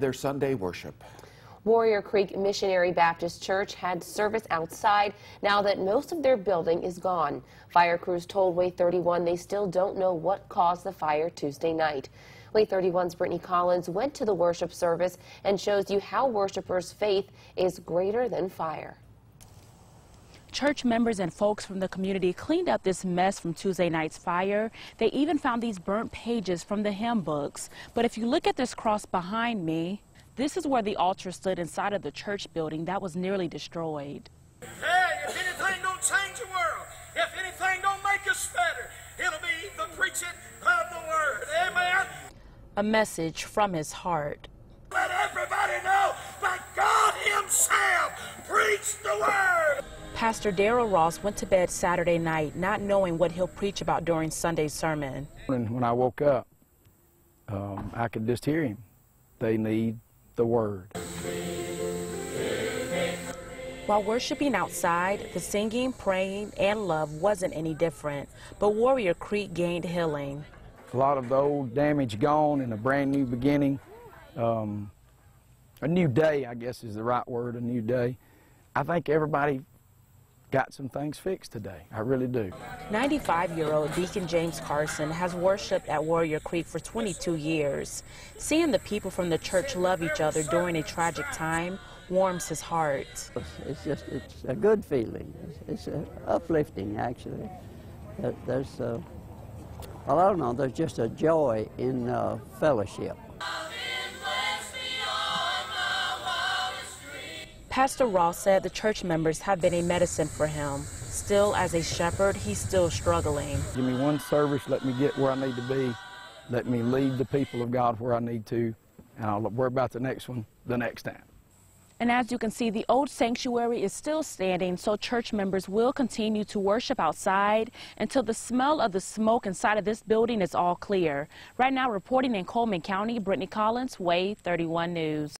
their Sunday worship. Warrior Creek Missionary Baptist Church had service outside now that most of their building is gone. Fire crews told WAAY 31 they still don't know what caused the fire Tuesday night. WAAY 31's Brittany Collins went to the worship service and shows you how worshipers' faith is greater than fire. Church members and folks from the community cleaned up this mess from Tuesday night's fire. They even found these burnt pages from the hymn books. But if you look at this cross behind me, this is where the altar stood inside of the church building that was nearly destroyed. Hey, if anything don't change the world, if anything don't make us better, it'll be the preaching of the word. Amen. A message from his heart. Pastor Daryl Ross went to bed Saturday night not knowing what he'll preach about during Sunday's sermon. When I woke up, um, I could just hear him. They need the word. While worshiping outside, the singing, praying, and love wasn't any different, but Warrior Creek gained healing. A lot of the old damage gone and a brand new beginning. Um, a new day, I guess is the right word, a new day. I think everybody got some things fixed today. I really do. 95-year-old Deacon James Carson has worshiped at Warrior Creek for 22 years. Seeing the people from the church love each other during a tragic time warms his heart. It's just, it's a good feeling. It's, it's uplifting, actually. There's, uh, well, I don't know, there's just a joy in uh, fellowship. Pastor Ross said the church members have been a medicine for him. Still, as a shepherd, he's still struggling. Give me one service, let me get where I need to be, let me lead the people of God where I need to, and I'll worry about the next one the next time. And as you can see, the old sanctuary is still standing, so church members will continue to worship outside until the smell of the smoke inside of this building is all clear. Right now, reporting in Coleman County, Brittany Collins, WAAY 31 News.